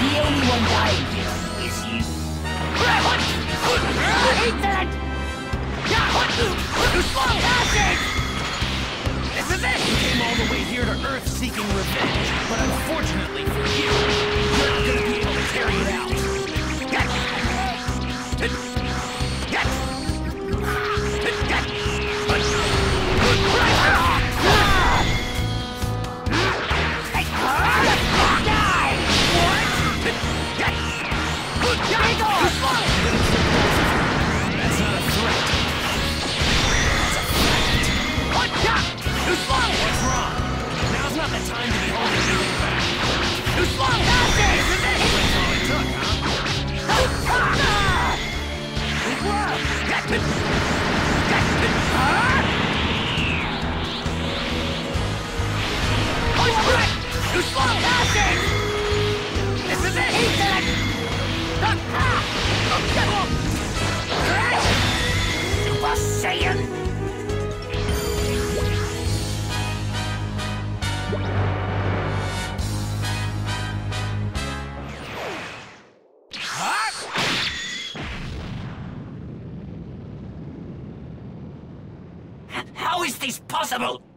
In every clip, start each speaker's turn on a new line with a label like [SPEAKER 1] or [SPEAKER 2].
[SPEAKER 1] The only one dying is you. I hate that! You slow passage!
[SPEAKER 2] This is it! You came all the way here to Earth seeking revenge, but unfortunately for you, you're not gonna be able to carry it out. That's all it took, huh?
[SPEAKER 1] Super Saiyan! How is this possible?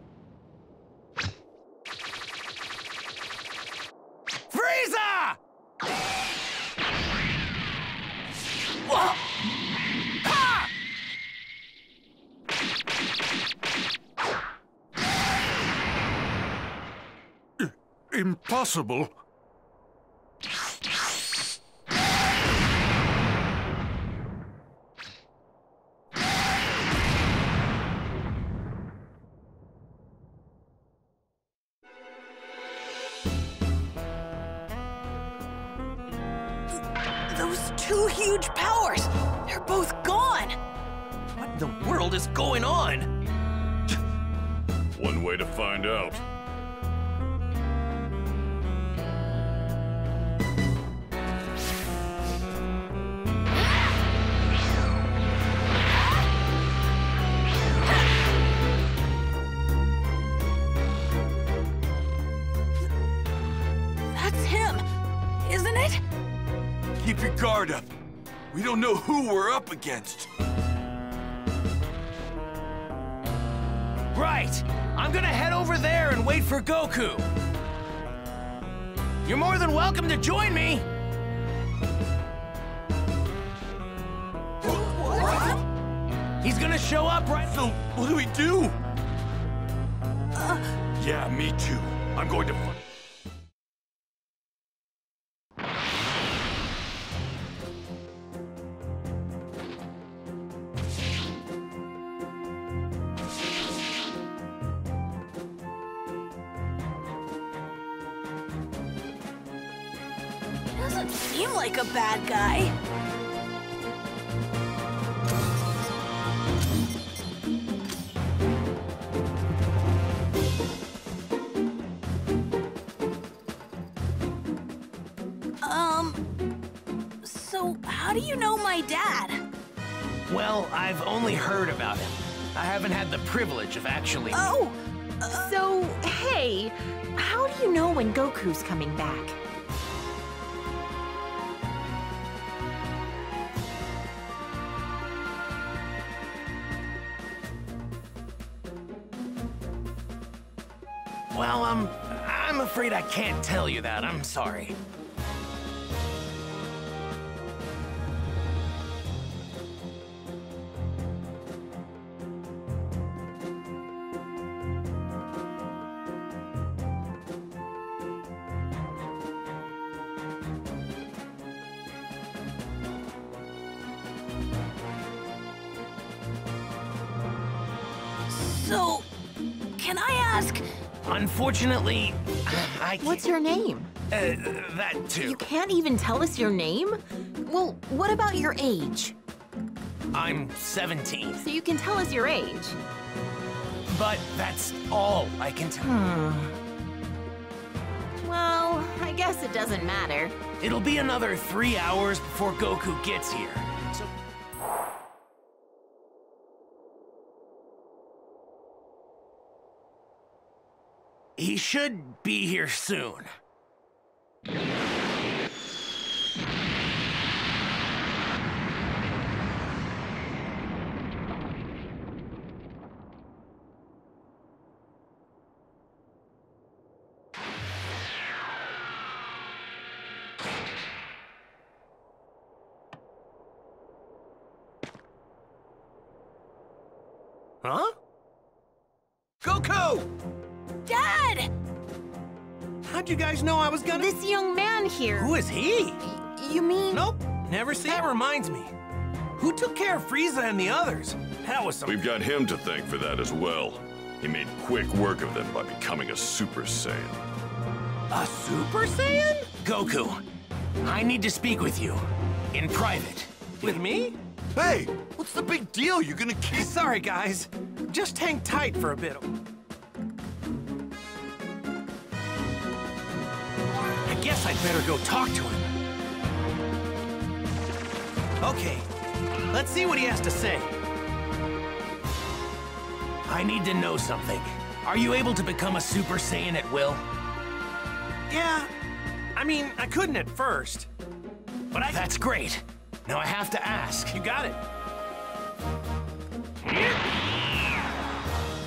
[SPEAKER 3] Impossible.
[SPEAKER 4] Know who we're up against.
[SPEAKER 2] Right! I'm gonna head over there and wait for Goku. You're more than welcome to join me! What? He's gonna show up right...
[SPEAKER 4] So, what do we do? Uh, yeah, me too. I'm going to.
[SPEAKER 2] Can't tell you that. I'm sorry.
[SPEAKER 5] What's your name?
[SPEAKER 2] Uh, that too.
[SPEAKER 5] You can't even tell us your name? Well, what about your age?
[SPEAKER 2] I'm 17,
[SPEAKER 5] So you can tell us your age.
[SPEAKER 2] but that's all I can tell.
[SPEAKER 5] Well, I guess it doesn't matter.
[SPEAKER 2] It'll be another three hours before Goku gets here. He should be here soon. Huh?
[SPEAKER 4] Goku!
[SPEAKER 6] Dad!
[SPEAKER 2] How'd you guys know I was gonna...
[SPEAKER 5] This young man here.
[SPEAKER 2] Who is he?
[SPEAKER 5] You mean?
[SPEAKER 2] Nope, never seen. That reminds me. Who took care of Frieza and the others? That was some...
[SPEAKER 3] We've got him to thank for that as well. He made quick work of them by becoming a Super Saiyan.
[SPEAKER 2] A Super Saiyan? Goku, I need to speak with you. In private. With me?
[SPEAKER 4] Hey, what's the big deal? You're gonna kiss?
[SPEAKER 2] Sorry, guys. Just hang tight for a bit. Guess I'd better go talk to him. Okay, let's see what he has to say. I need to know something. Are you able to become a Super Saiyan at will? Yeah, I mean, I couldn't at first. But I... That's great. Now I have to ask. You got it.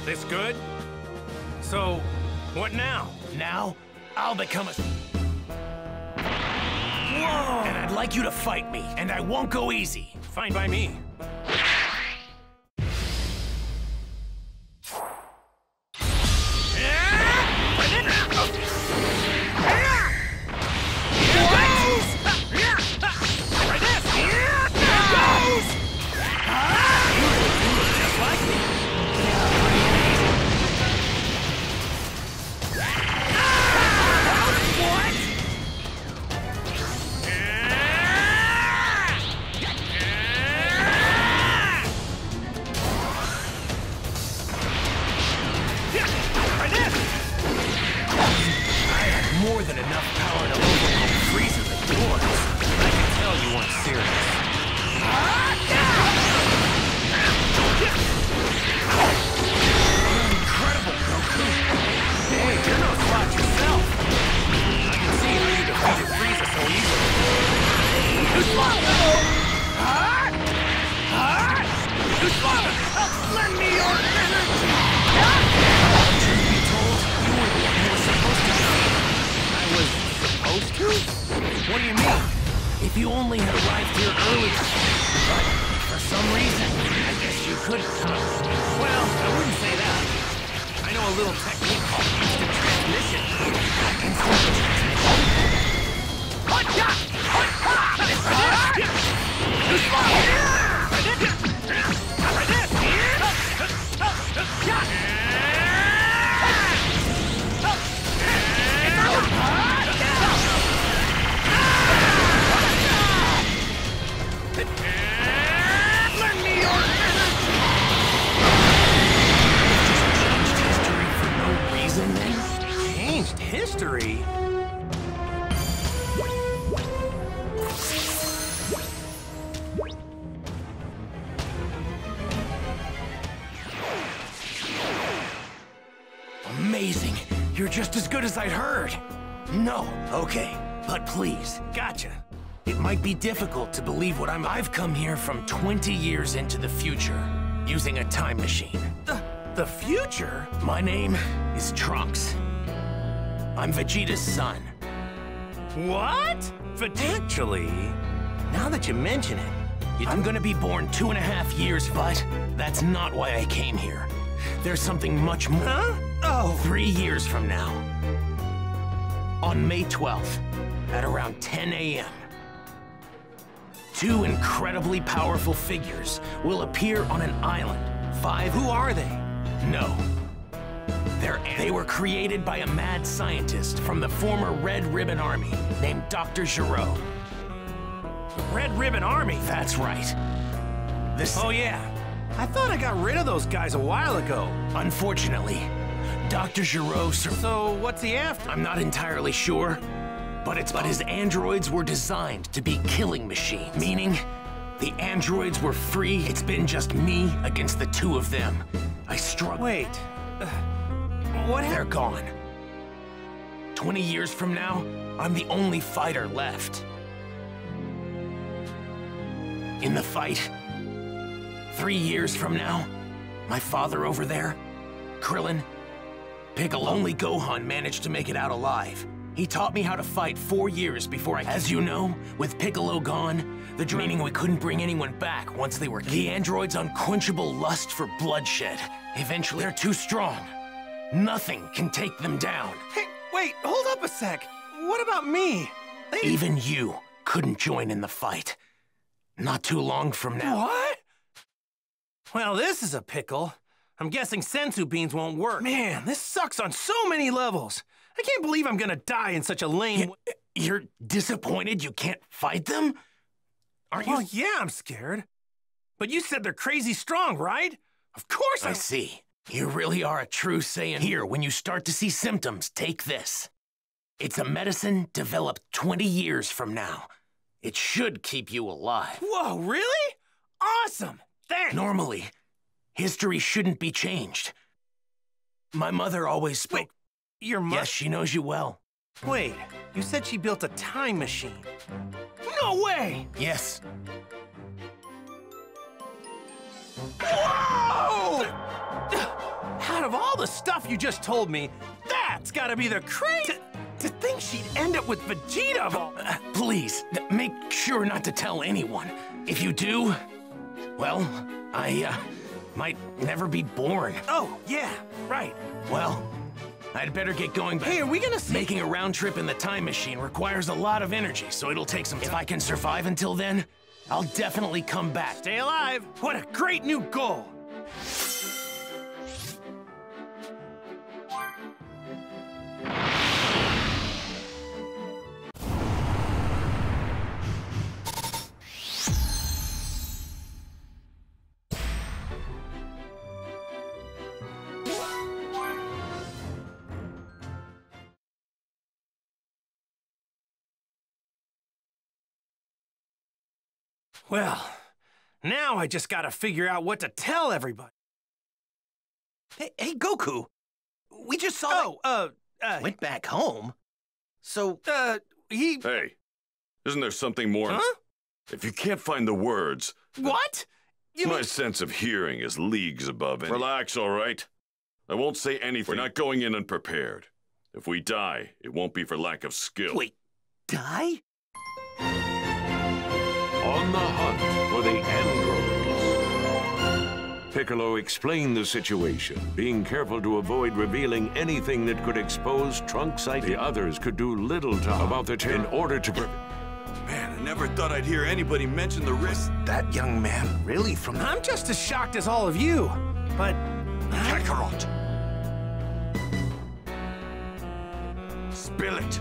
[SPEAKER 2] This good? So, what now? Now, I'll become a... Whoa! And I'd like you to fight me, and I won't go easy. Fine by me. Be difficult to believe what I'm- I've come here from 20 years into the future, using a time machine. The, the future? My name is Trunks. I'm Vegeta's son. What? But actually, now that you mention it, I'm gonna be born two and a half years, but that's not why I came here. There's something much more. Huh? Oh. Three years from now. On May 12th, at around 10 a.m., two incredibly powerful figures will appear on an island. Five. Who are they? No. They're, they were created by a mad scientist from the former Red Ribbon Army named Dr. Gero. The Red Ribbon Army? That's right. This. Oh, yeah. I thought I got rid of those guys a while ago. Unfortunately, Dr. Gero. So, what's he after? I'm not entirely sure. But it's but his androids were designed to be killing machines. Meaning, the androids were free. It's been just me against the two of them. I struggle. Wait. Uh, what? They're gone. 20 years from now, I'm the only fighter left. In the fight, three years from now, my father over there, Krillin, Piccolo, only Gohan managed to make it out alive. He taught me how to fight four years before I... As you know, with Piccolo gone, the dreaming we couldn't bring anyone back once they were... The android's unquenchable lust for bloodshed. Eventually, they're too strong. Nothing can take them down.
[SPEAKER 7] Hey, wait, hold up a sec. What about me? They...
[SPEAKER 2] Even you couldn't join in the fight. Not too long from now.
[SPEAKER 7] What? Well, this is a pickle. I'm guessing senzu beans won't work. Man, this sucks on so many levels. I can't believe I'm gonna die in such a lame...
[SPEAKER 2] Y- eh, You're disappointed you can't fight them? Aren't you?
[SPEAKER 7] Well, yeah, I'm scared. But you said they're crazy strong, right? Of course
[SPEAKER 2] I
[SPEAKER 7] I...
[SPEAKER 2] see. You really are a true Saiyan. Here, when you start to see symptoms, take this. It's a medicine developed 20 years from now. It should keep you alive.
[SPEAKER 7] Whoa, really? Awesome! Thanks!
[SPEAKER 2] Normally, history shouldn't be changed. My mother always spoke.
[SPEAKER 7] Wait, your mother...
[SPEAKER 2] Yes, she knows you well.
[SPEAKER 7] Wait, you said she built a time machine. No way!
[SPEAKER 2] Yes.
[SPEAKER 7] Whoa! Out of all the stuff you just told me, that's gotta be the crazy... To, think she'd end up with Vegeta of all...
[SPEAKER 2] Uh, please, make sure not to tell anyone. If you do, well, I, uh, might never be born.
[SPEAKER 7] Oh, yeah, right.
[SPEAKER 2] Well, I'd better get going back.
[SPEAKER 7] Hey, are we gonna see...
[SPEAKER 2] Making a round trip in the time machine requires a lot of energy, so it'll take some time. If I can survive until then, I'll definitely come back.
[SPEAKER 7] Stay alive! What a great new goal! Well, now I just gotta figure out what to tell everybody.
[SPEAKER 8] Hey, hey, Goku. We just saw.
[SPEAKER 7] Oh, uh, uh,
[SPEAKER 8] went back home. So,
[SPEAKER 7] uh, he.
[SPEAKER 3] Hey, isn't there something more?
[SPEAKER 7] Huh?
[SPEAKER 3] If you can't find the words,
[SPEAKER 7] What? You
[SPEAKER 3] my
[SPEAKER 7] mean-
[SPEAKER 3] sense of hearing is leagues above it. Relax, all right? I won't say anything. We're not going in unprepared. If we die, it won't be for lack of skill.
[SPEAKER 8] wait, die?
[SPEAKER 9] On the hunt for the androids. Piccolo explained the situation, being careful to avoid revealing anything that could expose Trunks' idea. The others could do little to about the in order to. Pre-
[SPEAKER 4] Man, I never thought I'd hear anybody mention the risk.
[SPEAKER 8] That young man really from
[SPEAKER 7] I'm just as shocked as all of you, but.
[SPEAKER 4] Kakarot! Spill it!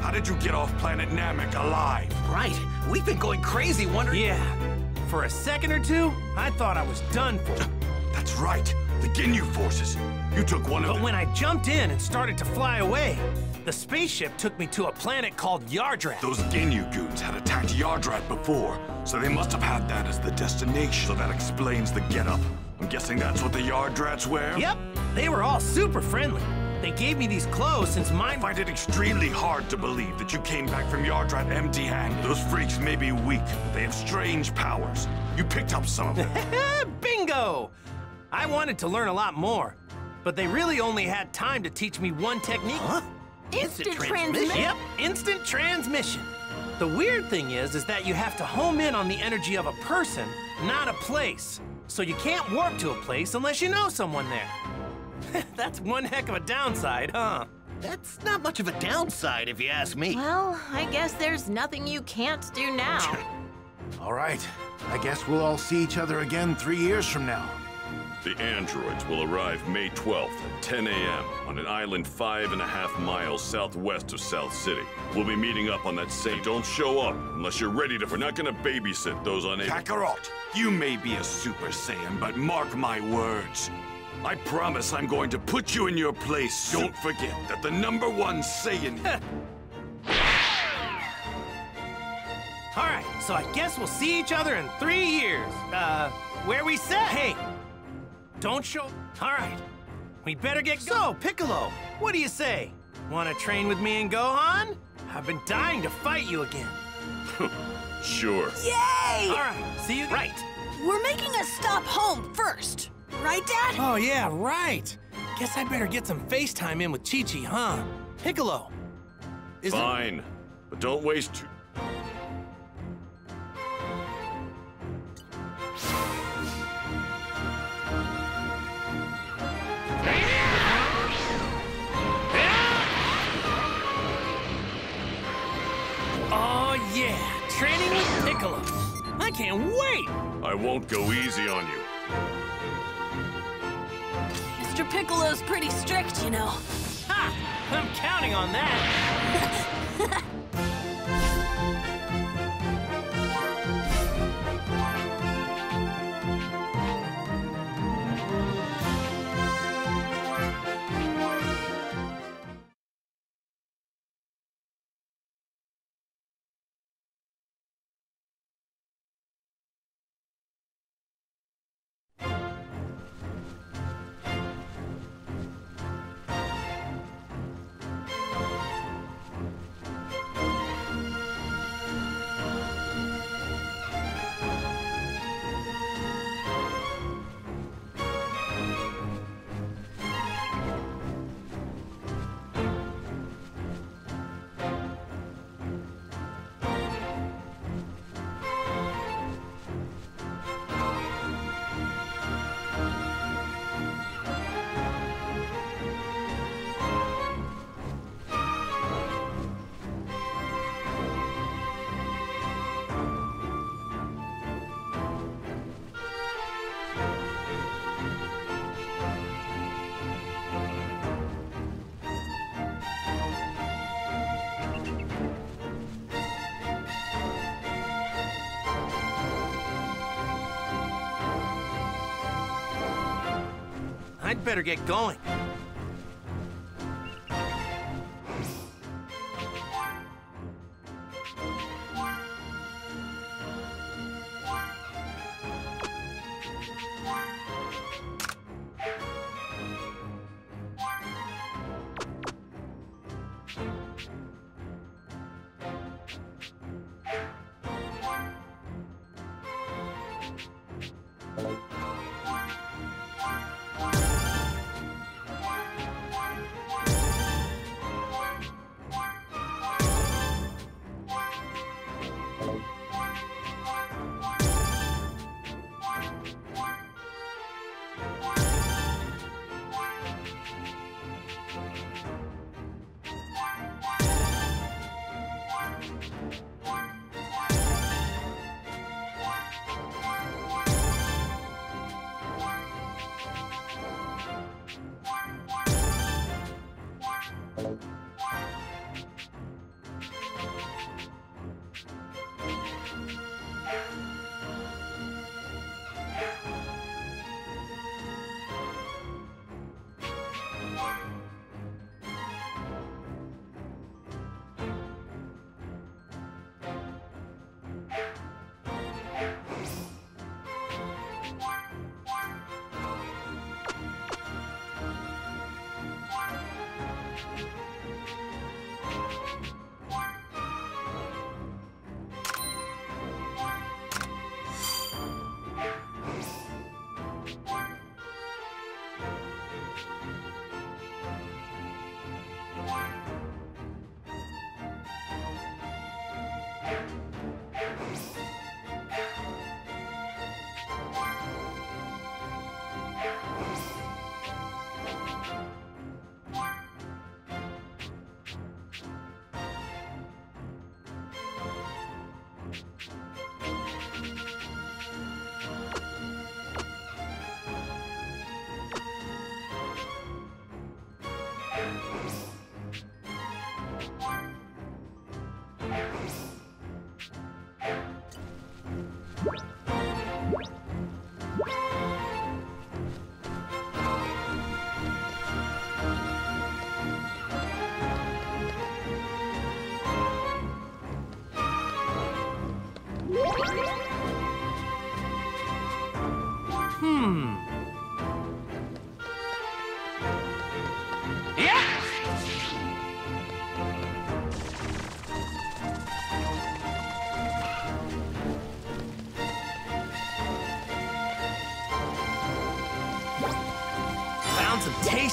[SPEAKER 4] How did you get off planet Namek alive?
[SPEAKER 8] right? We've been going crazy wondering.
[SPEAKER 7] Yeah, for a second or two, I thought I was done for.
[SPEAKER 4] That's right, the Ginyu forces. You took one of
[SPEAKER 7] But when I jumped in and started to fly away, the spaceship took me to a planet called Yardrat.
[SPEAKER 4] Those Ginyu goons had attacked Yardrat before, so they must have had that as the destination. So that explains the getup. I'm guessing that's what the Yardrats wear?
[SPEAKER 7] Yep, they were all super friendly. They gave me these clothes since
[SPEAKER 4] I
[SPEAKER 7] mine
[SPEAKER 4] find it extremely hard to believe that you came back from Yardrat empty-handed. Those freaks may be weak, but they have strange powers. You picked up some of them.
[SPEAKER 7] Bingo! I wanted to learn a lot more, but they really only had time to teach me one technique.
[SPEAKER 8] Huh?
[SPEAKER 5] Instant transmission?
[SPEAKER 7] Yep, instant transmission. The weird thing is, is that you have to home in on the energy of a person, not a place. So you can't warp to a place unless you know someone there. That's one heck of a downside, huh?
[SPEAKER 8] That's not much of a downside, if you ask me.
[SPEAKER 5] Well, I guess there's nothing you can't do now.
[SPEAKER 10] All right. I guess we'll all see each other again three years from now.
[SPEAKER 3] The androids will arrive May 12th at 10 a.m. on an island five and a half miles southwest of South City. We'll be meeting up on that same. Don't show up unless you're ready to. We're not gonna babysit those unable.
[SPEAKER 4] Kakarot, you may be a Super Saiyan, but mark my words. I promise I'm going to put you in your place. Don't forget that the number one Saiyan.
[SPEAKER 7] All right, so I guess we'll see each other in three years. Uh, where we set? Hey, don't show. All right, we better get. So, Piccolo, what do you say? Want to train with me and Gohan? I've been dying to fight you again.
[SPEAKER 3] Sure.
[SPEAKER 6] Yay!
[SPEAKER 7] All right, see you. Right.
[SPEAKER 6] We're making a stop home first. Right, Dad?
[SPEAKER 7] Oh yeah, right. Guess I better get some FaceTime in with Chi Chi, huh? Piccolo, Is it...
[SPEAKER 3] Fine, but don't waste too...
[SPEAKER 7] Oh, yeah. Training with Piccolo. I can't wait!
[SPEAKER 3] I won't go easy on you.
[SPEAKER 6] Mr. Piccolo's pretty strict, you know.
[SPEAKER 7] Ha! I'm counting on that. better get going.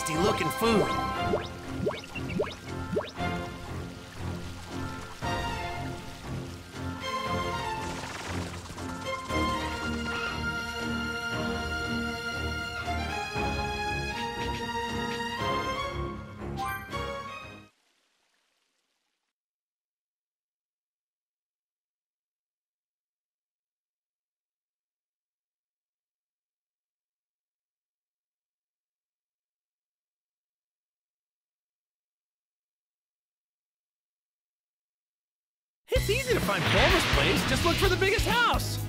[SPEAKER 7] Tasty looking food. Find Bulma's place. Just look for the biggest house.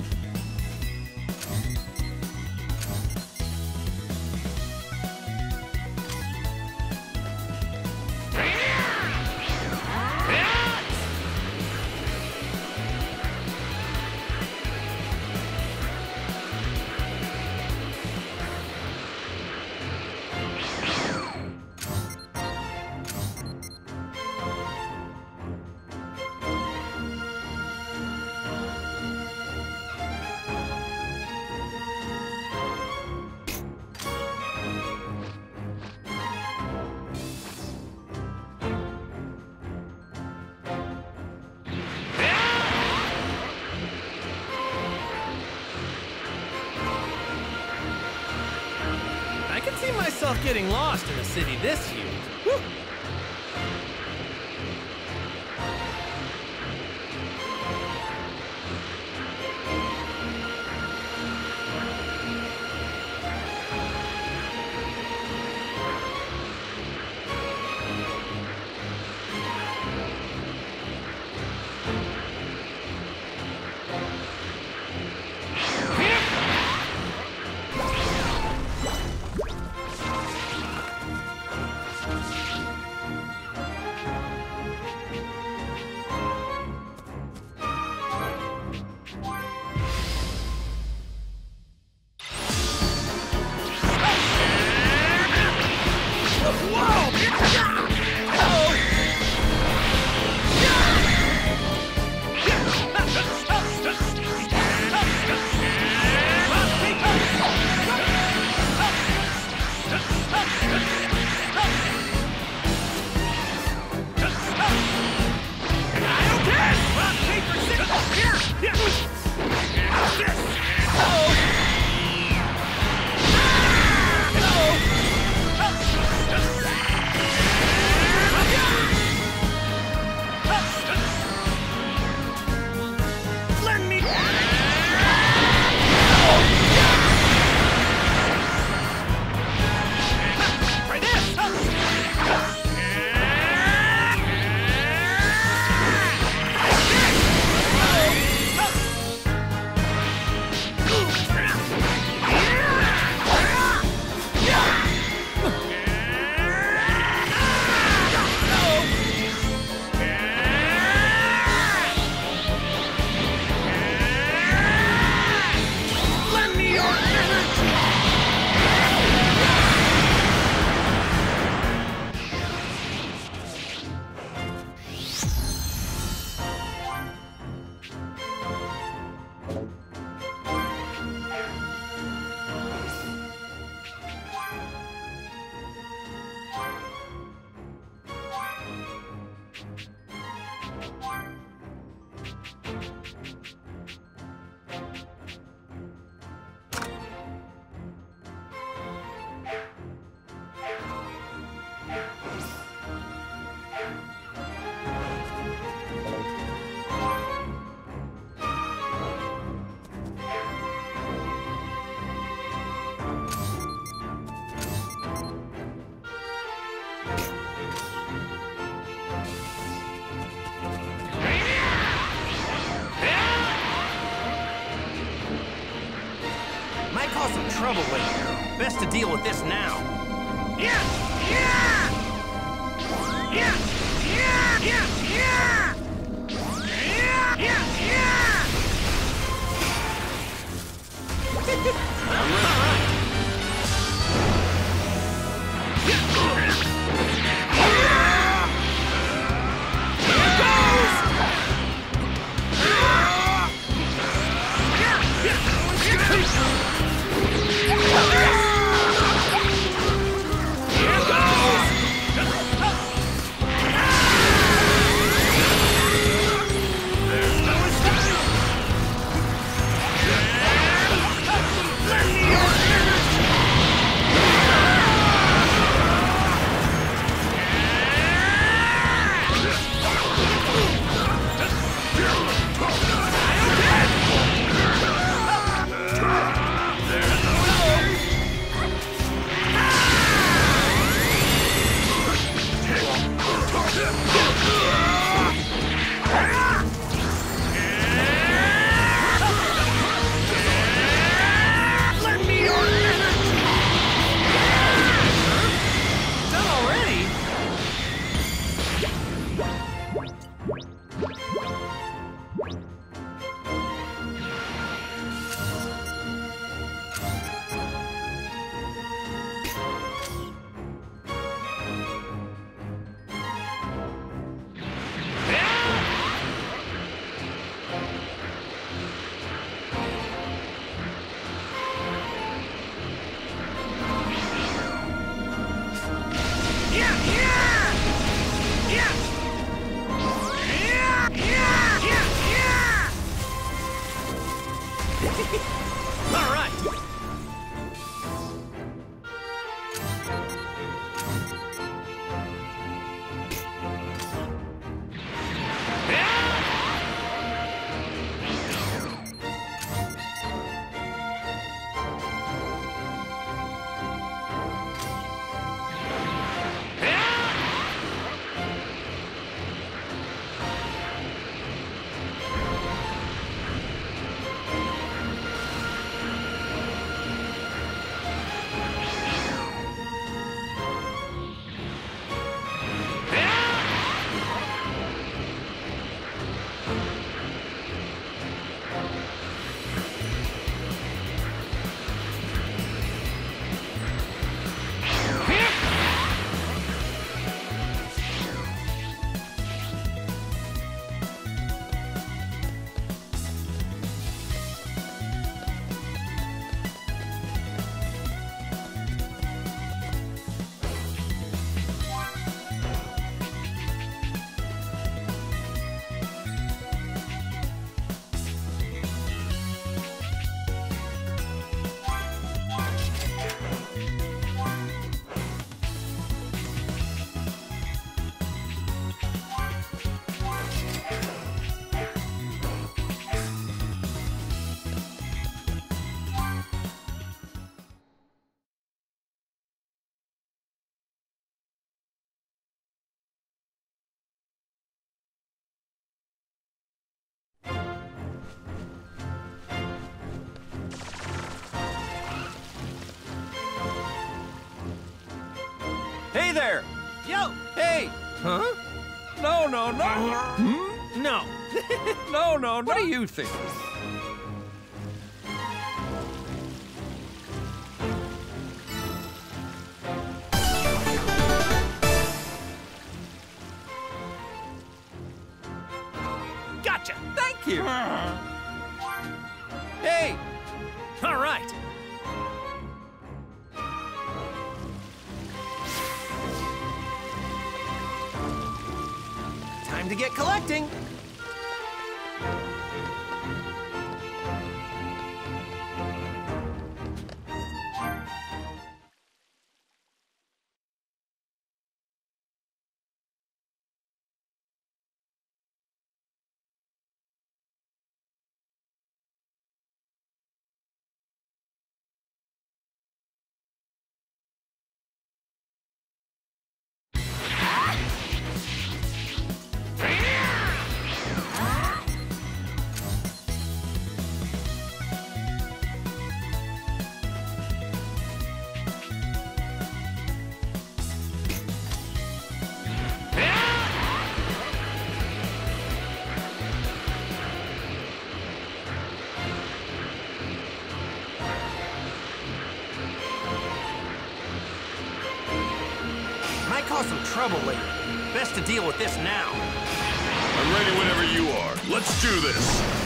[SPEAKER 7] Some trouble later. Best to deal with this now. Yeah! Yeah! Yeah! Yeah! Yeah! Yeah! Yeah! Yeah! Yeah!
[SPEAKER 8] Hey there!
[SPEAKER 7] Yo!
[SPEAKER 8] Hey!
[SPEAKER 7] Huh?
[SPEAKER 8] No, no, no! Hmm?
[SPEAKER 7] No.
[SPEAKER 8] No, no, no! What do you think?
[SPEAKER 7] Deal with this now.
[SPEAKER 3] I'm ready whenever you are. Let's do this.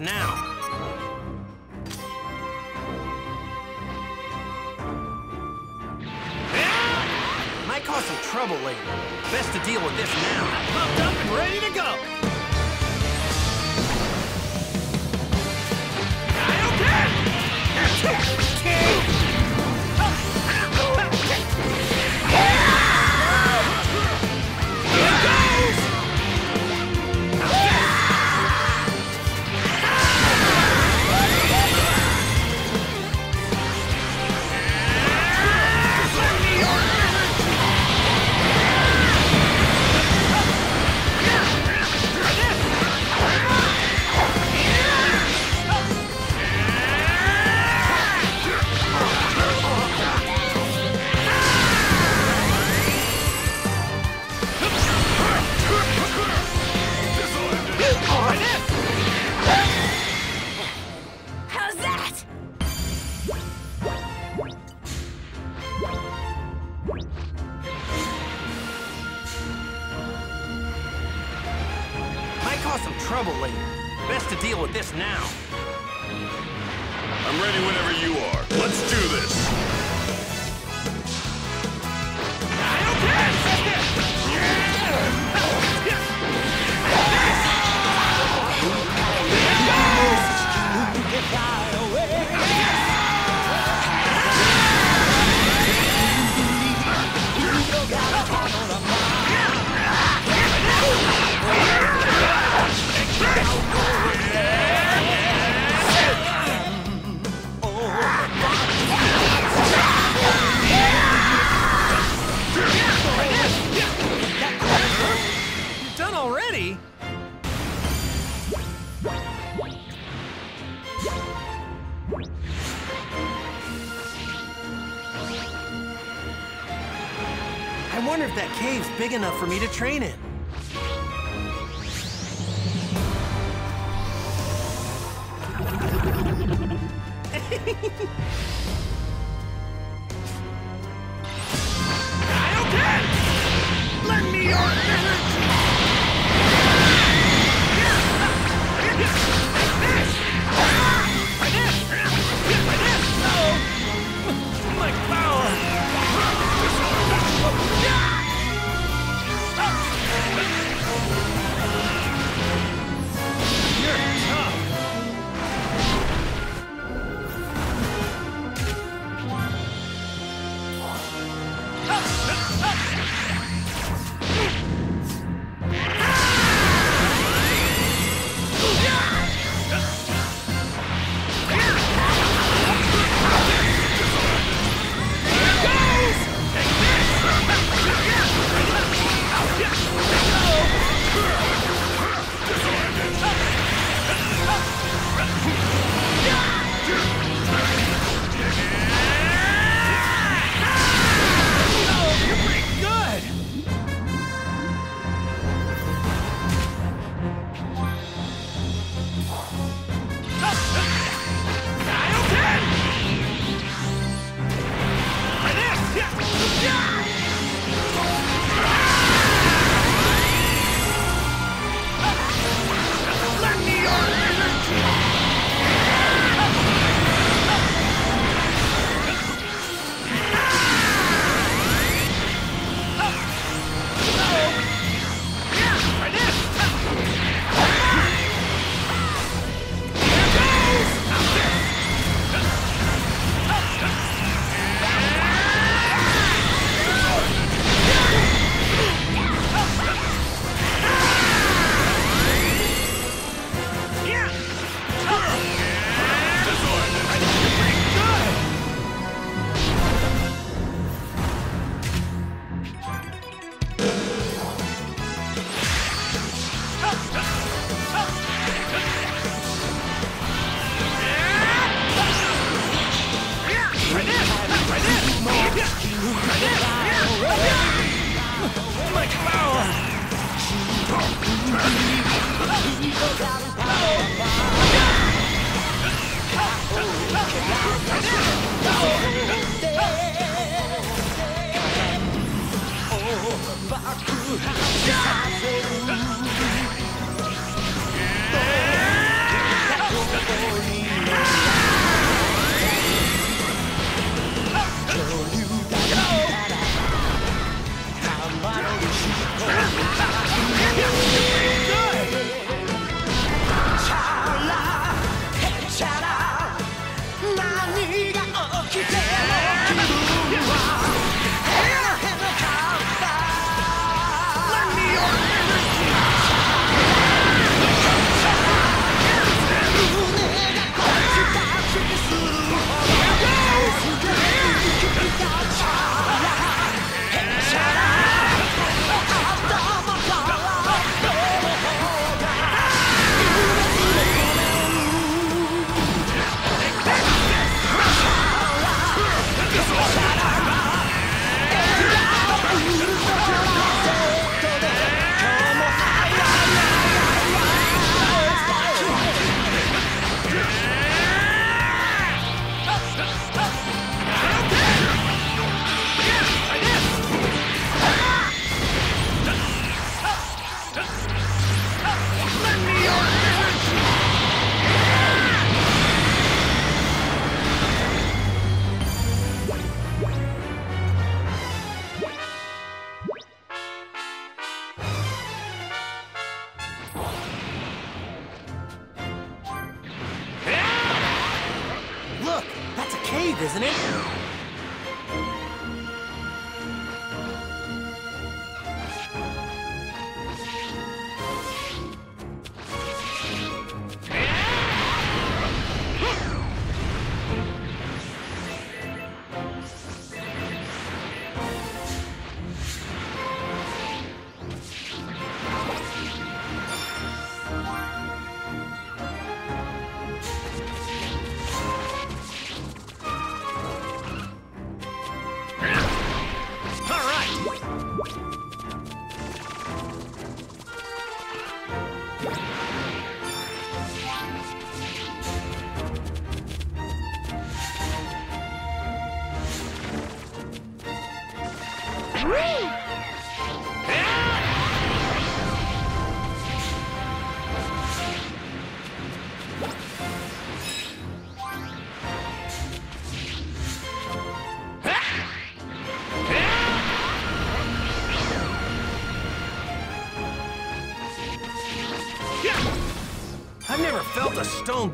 [SPEAKER 7] Now.
[SPEAKER 3] I'm ready whenever you are. Let's do this.
[SPEAKER 7] Wonder if that cave's big enough for me to train in.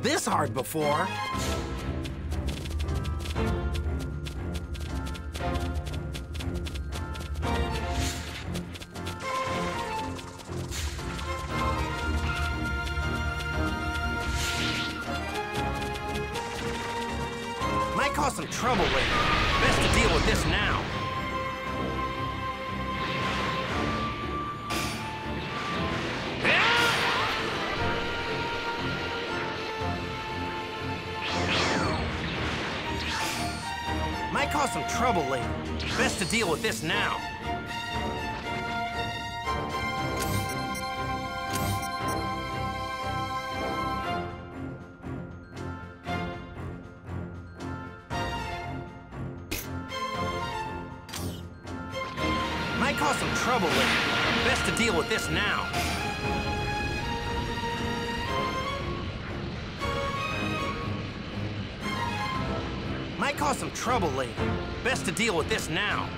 [SPEAKER 7] This hard before. Deal with this now. Might cause some trouble later. Best to deal with this now. Might cause some trouble later. Best to deal with this now.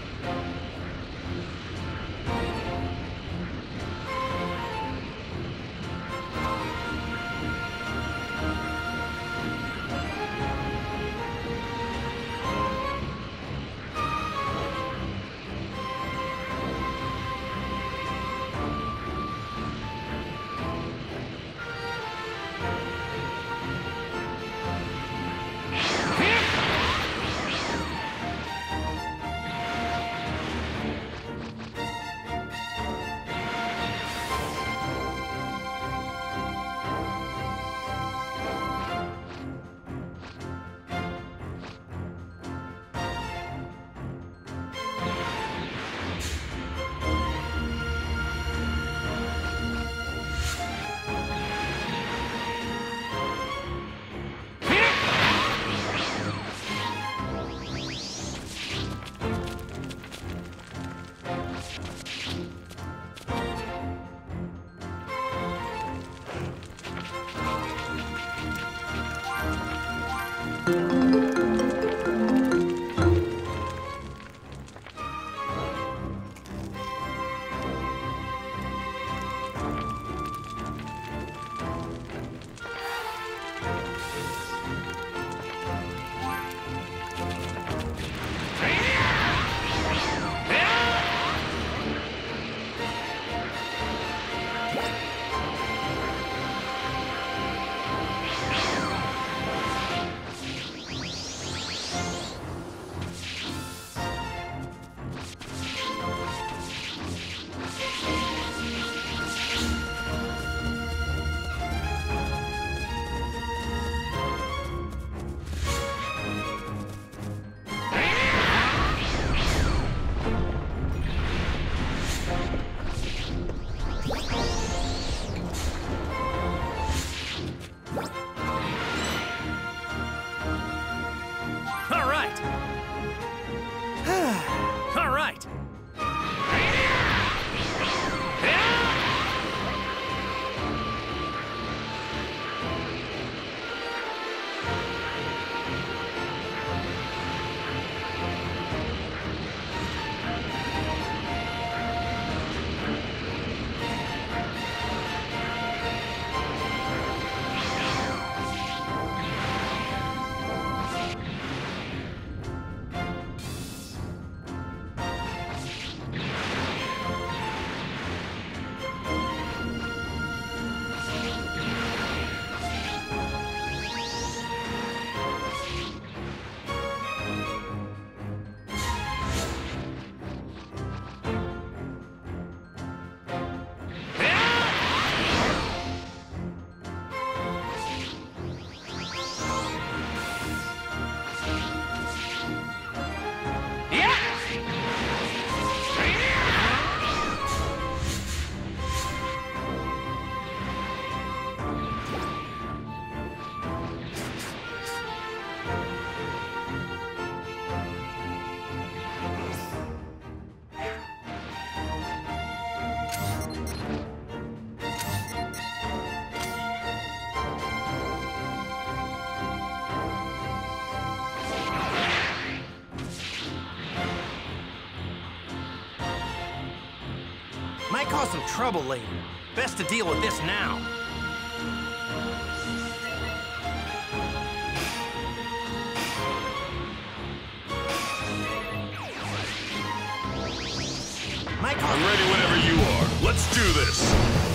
[SPEAKER 7] Cause some trouble later. Best to deal with this now. Cause
[SPEAKER 3] I'm ready whenever you are. Let's do this.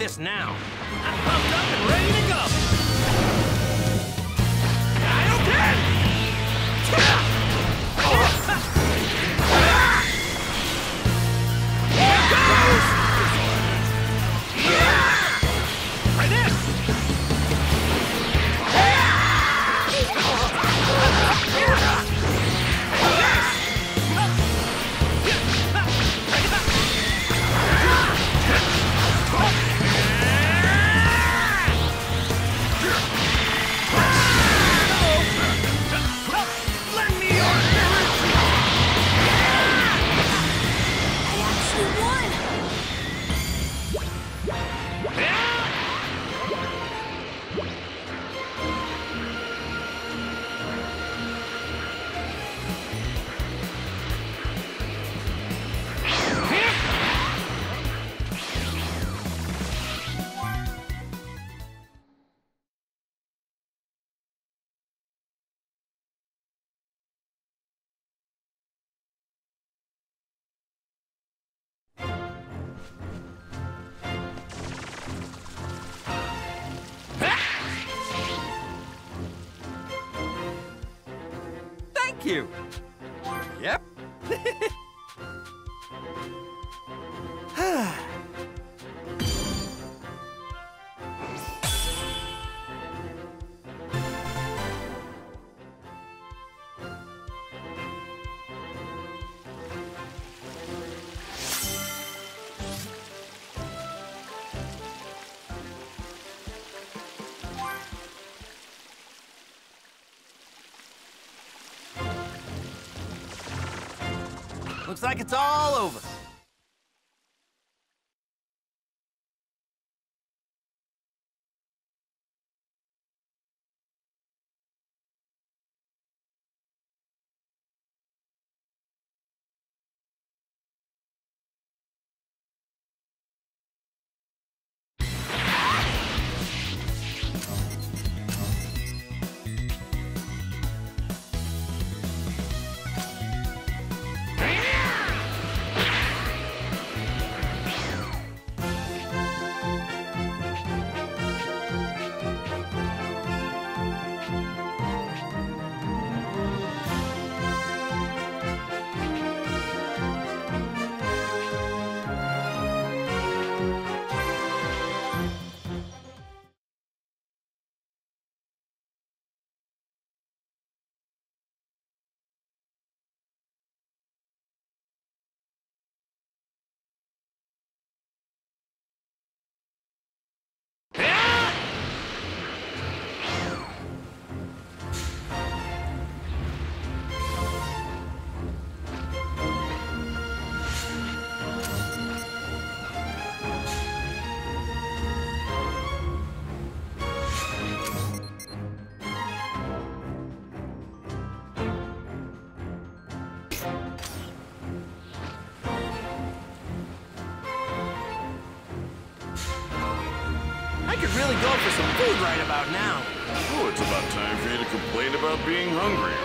[SPEAKER 7] This now.
[SPEAKER 2] You. Yep.
[SPEAKER 7] Looks like it's all over.
[SPEAKER 3] Being hungry,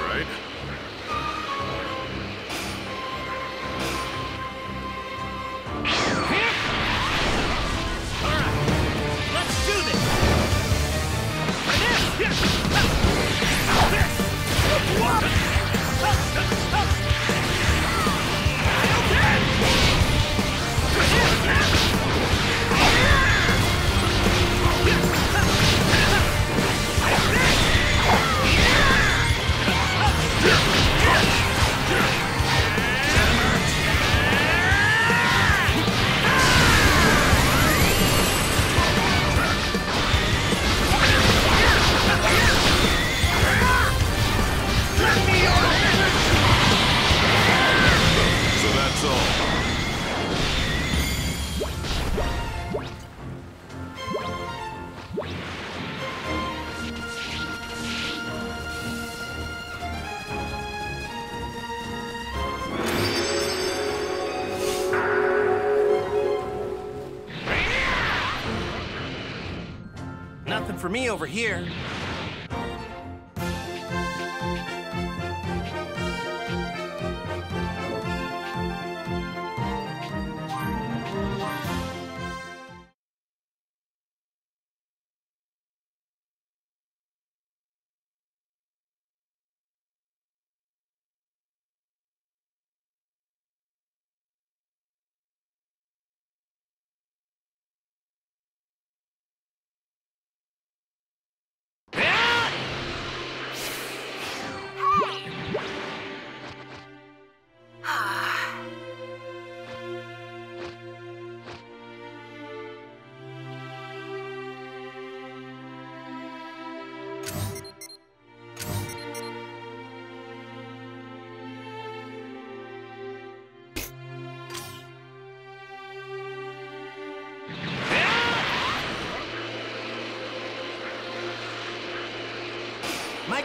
[SPEAKER 7] me over here.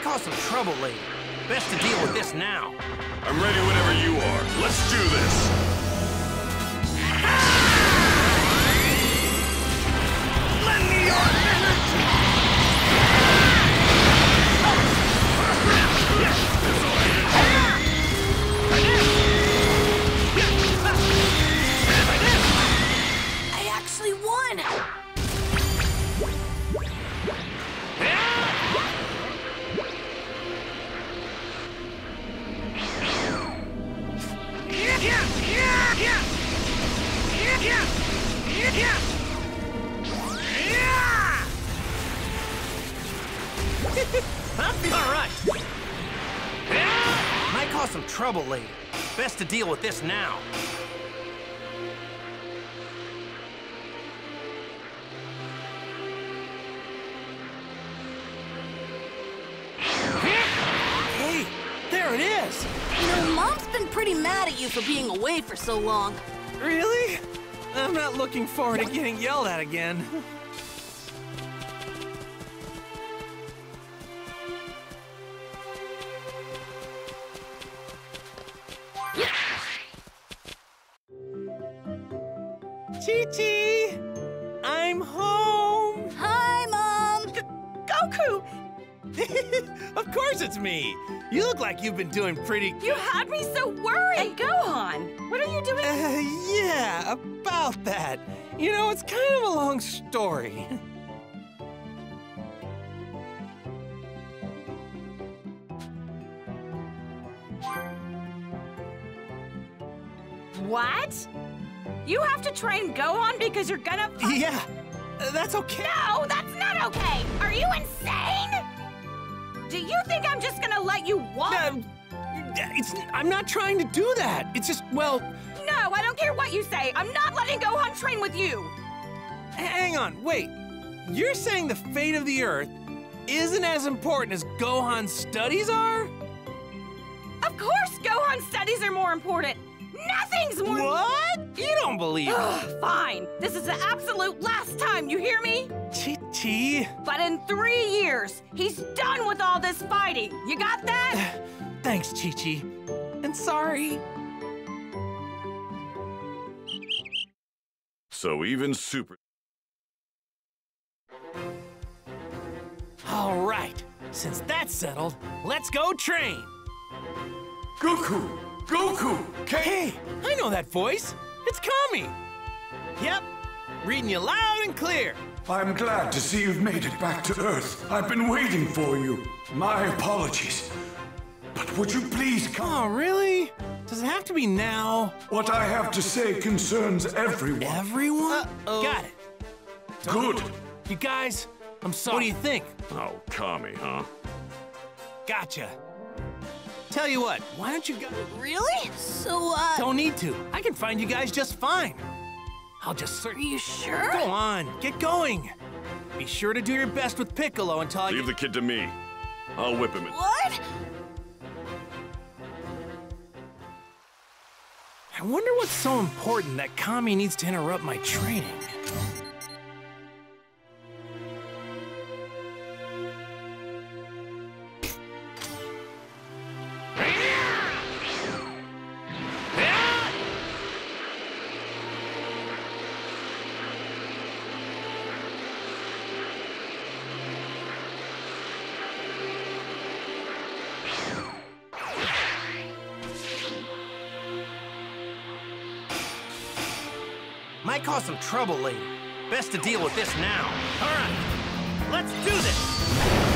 [SPEAKER 7] Might cause some trouble later. Best to deal with this now.
[SPEAKER 3] I'm ready whenever you are. Let's do this.
[SPEAKER 7] I'll be all right. Might cause some trouble later. Best to deal with this now. Hey, there it is.
[SPEAKER 6] You know, Mom's been pretty mad at you for being away for so long.
[SPEAKER 7] Really? I'm not looking forward to getting yelled at again. Like you've been doing pretty good.
[SPEAKER 5] You had me so worried! And Gohan, what are you doing?
[SPEAKER 7] Uh, yeah, about that. You know, it's kind of a long story.
[SPEAKER 5] What? You have to train Gohan because you're gonna.
[SPEAKER 7] yeah, that's okay.
[SPEAKER 5] No, that's not okay! Are you insane? Do you think I'm just gonna let you walk?
[SPEAKER 7] No, it's, I'm not trying to do that. It's just, well,
[SPEAKER 5] No, I don't care what you say. I'm not letting Gohan train with you.
[SPEAKER 7] hang on, wait. You're saying the fate of the Earth isn't as important as Gohan's studies are?
[SPEAKER 5] Of course, Gohan's studies are more important. Nothing's more.
[SPEAKER 7] What? You don't believe it.
[SPEAKER 5] Ugh, fine. This is the absolute last time. You hear me?
[SPEAKER 7] Chi-Chi.
[SPEAKER 5] But in three years, he's done with all this fighting. You got that?
[SPEAKER 7] Thanks, Chi-Chi. And sorry.
[SPEAKER 3] So even Super...
[SPEAKER 7] All right. Since that's settled, let's go train.
[SPEAKER 4] Goku! Goku!
[SPEAKER 7] Hey, I know that voice. It's Kami. Yep, reading you loud and clear.
[SPEAKER 4] I'm glad to see you've made it back to Earth. I've been waiting for you. My apologies. But would you please come?
[SPEAKER 7] Oh, really? Does it have to be now?
[SPEAKER 4] What I have to say concerns everyone.
[SPEAKER 7] Everyone? Got it.
[SPEAKER 4] Good.
[SPEAKER 7] You guys, I'm sorry. What do you think?
[SPEAKER 3] Oh, Kami, huh?
[SPEAKER 7] Gotcha. Tell you what, why don't you go?
[SPEAKER 6] Really? So, uh.
[SPEAKER 7] Don't need to. I can find you guys just fine. I'll just search.
[SPEAKER 6] Are you sure?
[SPEAKER 7] Go on, get going. Be sure to do your best with Piccolo until I
[SPEAKER 3] Leave the kid to me. I'll whip him. in-
[SPEAKER 6] What?
[SPEAKER 7] I wonder what's so important that Kami needs to interrupt my training. Cause some trouble later. Best to deal with this now. All right, let's do this.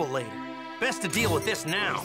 [SPEAKER 7] Trouble later. Best to deal with this now.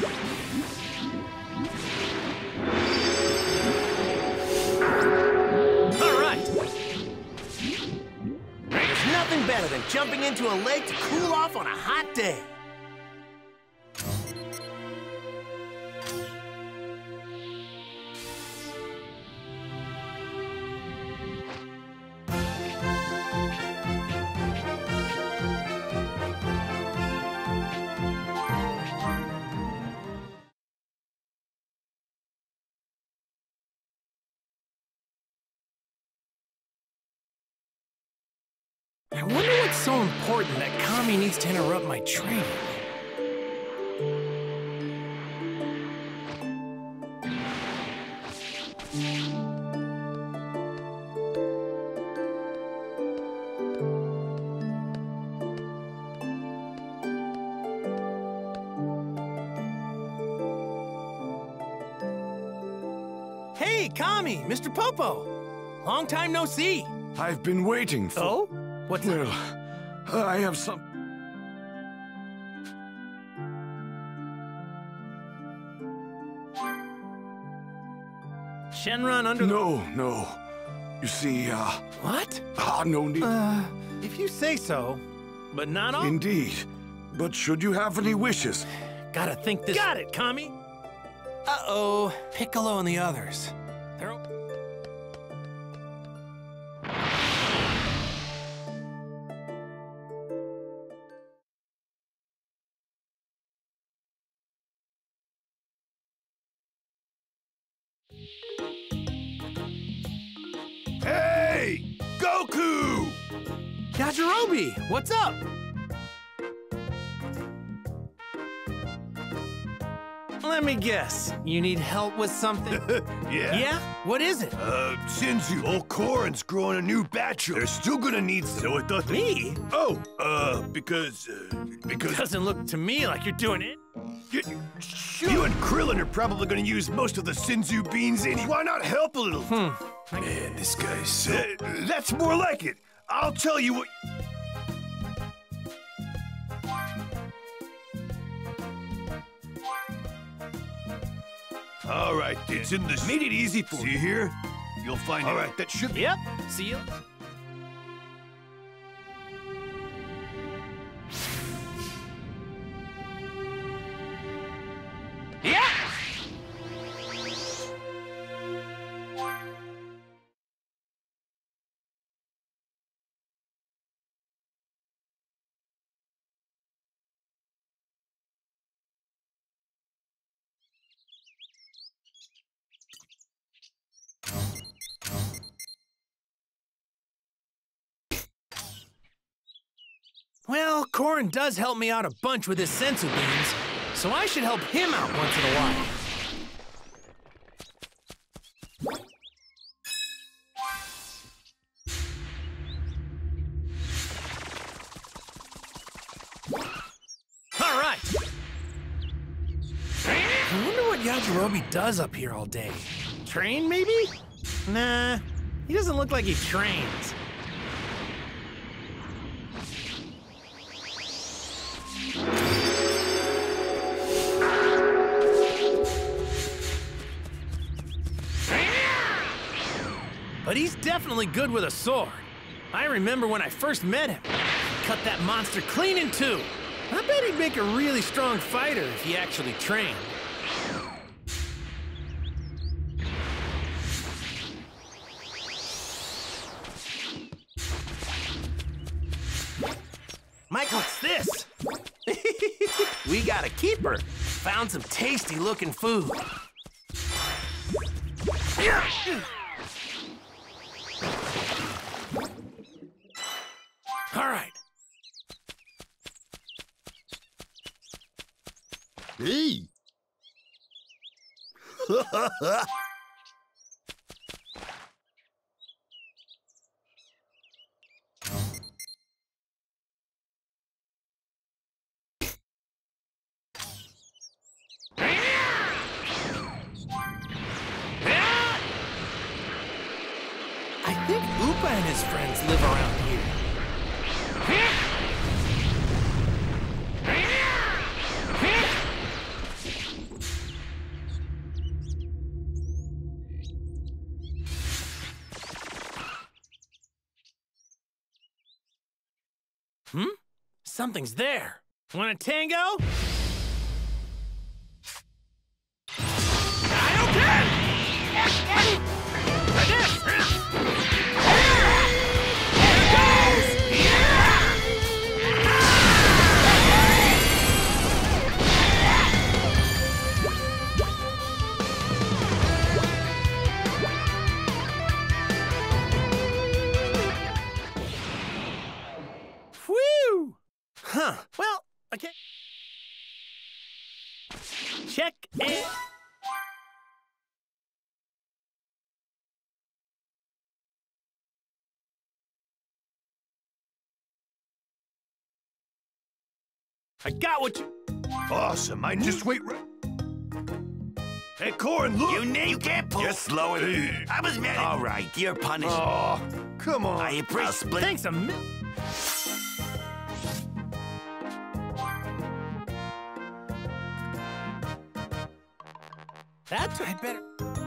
[SPEAKER 7] There's nothing better than jumping into a lake to cool off on a hot day. Important that Kami needs to interrupt my training. Hey, Kami, Mr. Popo. Long time no see.
[SPEAKER 4] I've been waiting for...
[SPEAKER 7] Oh? What's
[SPEAKER 4] Well, I have some...
[SPEAKER 7] Shenron under the...
[SPEAKER 4] No, no. You see, uh...
[SPEAKER 7] What?
[SPEAKER 4] Ah, no need...
[SPEAKER 7] Uh, if you say so. But not all.
[SPEAKER 4] Indeed. But should you have any wishes?
[SPEAKER 7] Gotta think this. Got it, Kami. Uh-oh. Piccolo and the others. What's up? Let me guess. You need help with something?
[SPEAKER 10] Yeah.
[SPEAKER 7] yeah? What is it?
[SPEAKER 10] Uh, Senzu, old Korin's growing a new batch. They're still gonna need So I thought...
[SPEAKER 7] Me?
[SPEAKER 10] Oh, uh, because... Uh, because...
[SPEAKER 7] It doesn't look to me like you're doing it.
[SPEAKER 10] You, you and Krillin are probably gonna use most of the senzu beans anyway. Why not help a little?
[SPEAKER 7] Hmm.
[SPEAKER 10] Man, this guy's so... Uh, that's more like it. I'll tell you what... All right, it's in the... Made it easy for See here? You'll find it. All right, that should be...
[SPEAKER 7] Yep. See you. Well, Korin does help me out a bunch with his senzu beans, so I should help him out once in a while. All right. I wonder what Yajirobe does up here all day. Train, maybe? Nah, he doesn't look like he trains. Definitely good with a sword. I remember when I first met him. He cut that monster clean in two. I bet he'd make a really strong fighter if he actually trained. Mike, what's this? we got a keeper. Found some tasty looking food. Something's there. Want a tango? I got what you.
[SPEAKER 10] Awesome. I just wait right. Hey, Korin, look!
[SPEAKER 2] You, you can't pull.
[SPEAKER 10] You're slower than me.
[SPEAKER 2] I was mad. All right, you're punished.
[SPEAKER 10] Oh, come on.
[SPEAKER 2] I appreciate. split.
[SPEAKER 7] Thanks a mil. That's I better.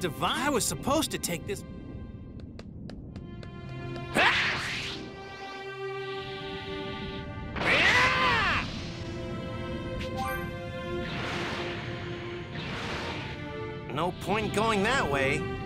[SPEAKER 7] Divine. I was supposed to take this. No point going that way.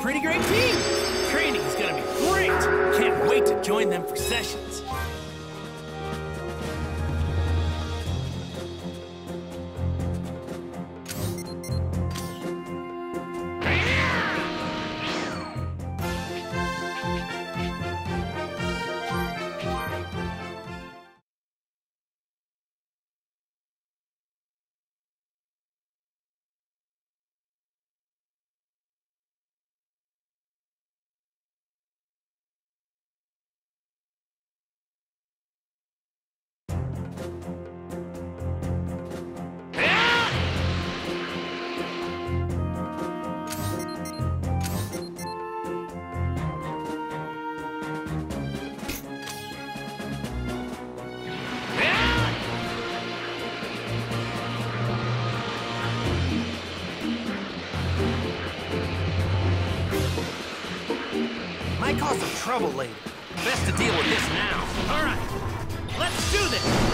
[SPEAKER 7] pretty great team. Training's gonna be great. Can't wait to join them for sessions. trouble later. Best to deal with this now. All right, let's do this!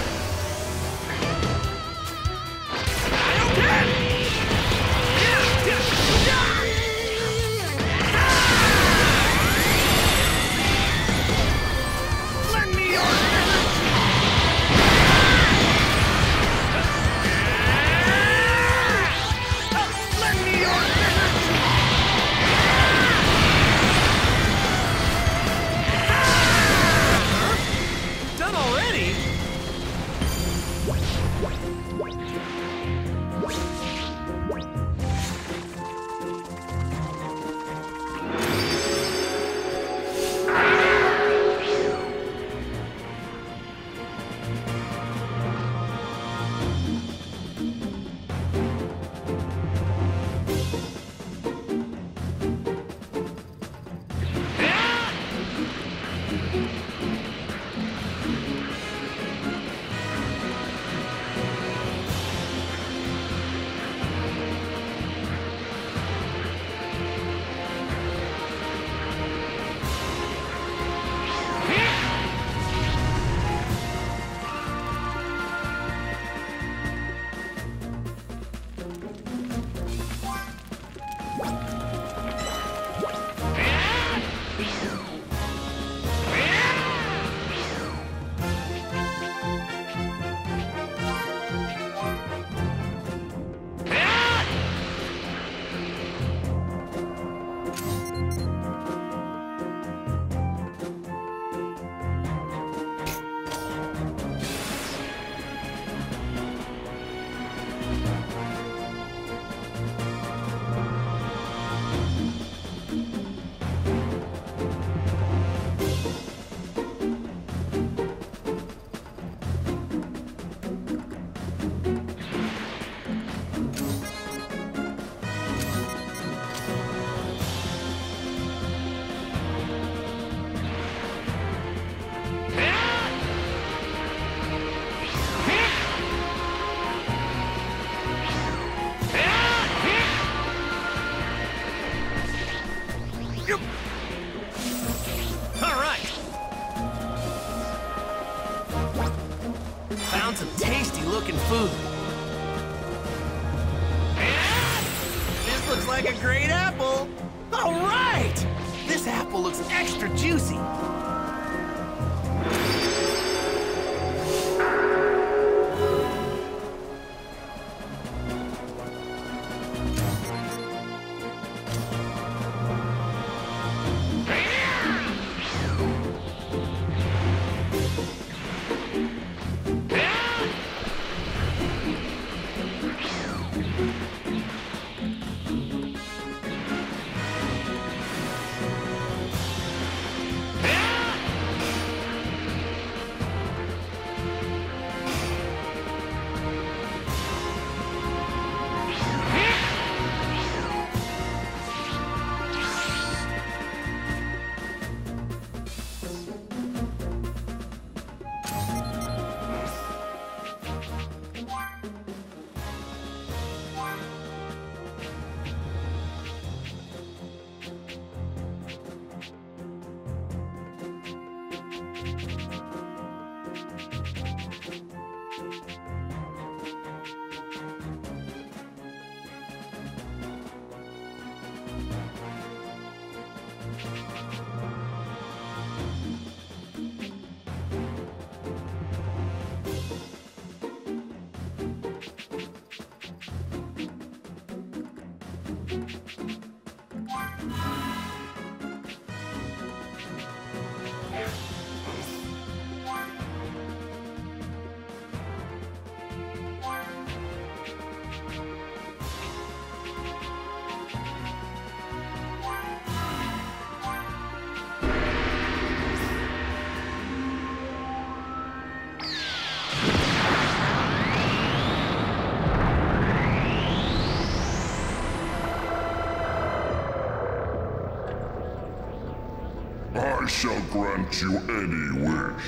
[SPEAKER 11] Shall grant you any wish.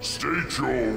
[SPEAKER 11] State your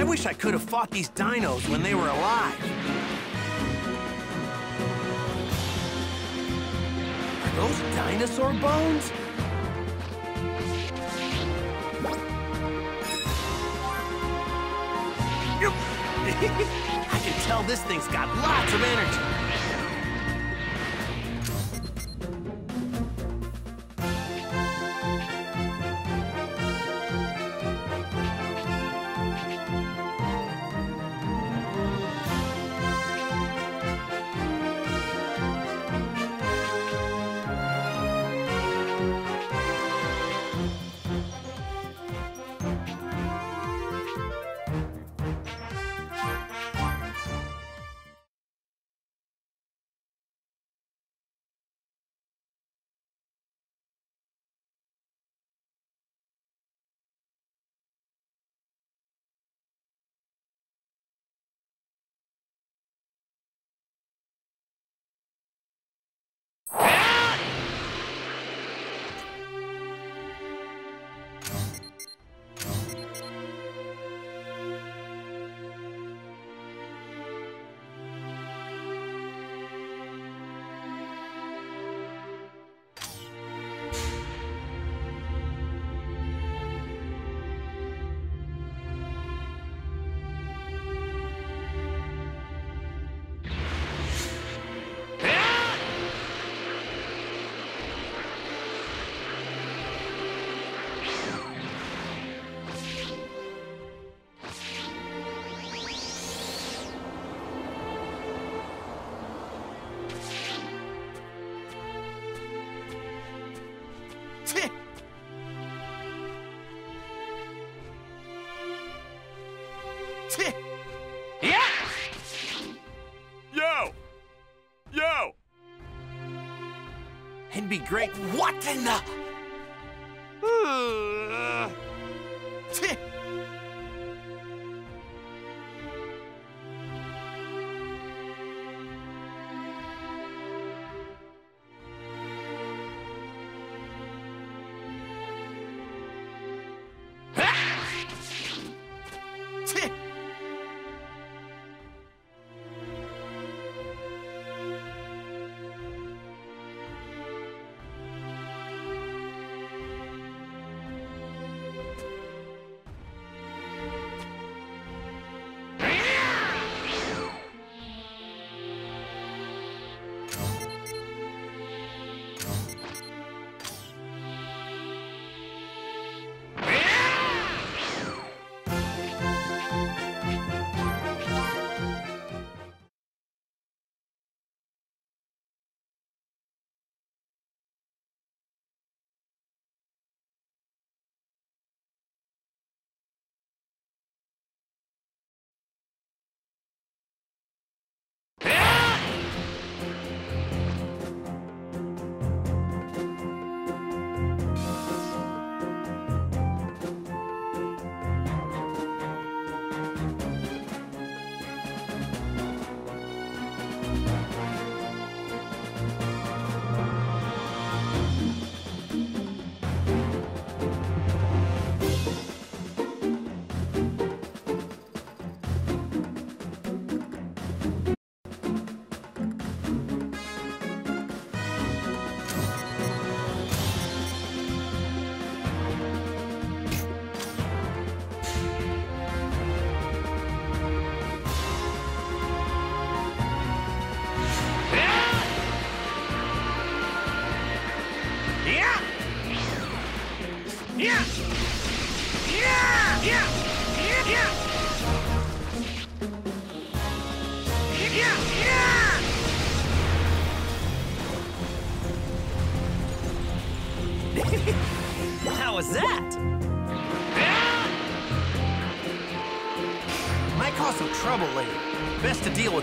[SPEAKER 7] I wish I could have fought these dinos when they were alive. Are those dinosaur bones? I can tell this thing's got lots of energy. Be great.
[SPEAKER 1] What in the...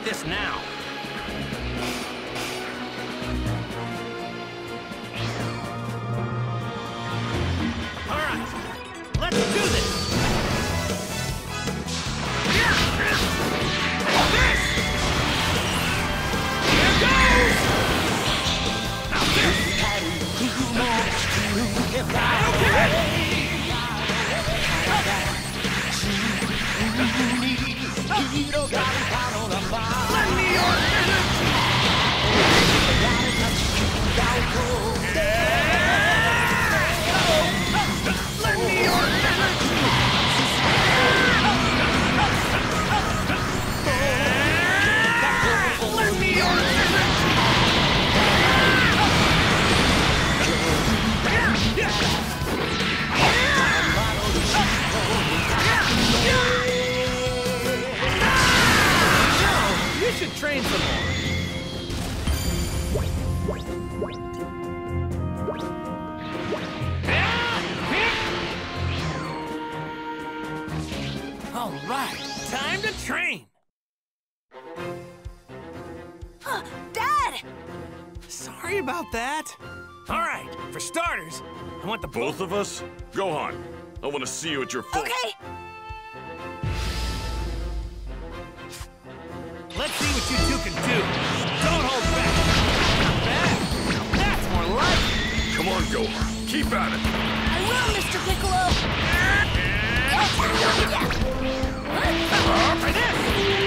[SPEAKER 7] this now.
[SPEAKER 3] Both of us? Gohan, I want to see you at your full...
[SPEAKER 6] Okay,
[SPEAKER 7] Let's see what you two can do. Don't hold back. Not bad. That's more like it.
[SPEAKER 3] Come on, Gohan. Keep at it.
[SPEAKER 6] I will, Mr. Piccolo!
[SPEAKER 7] For this.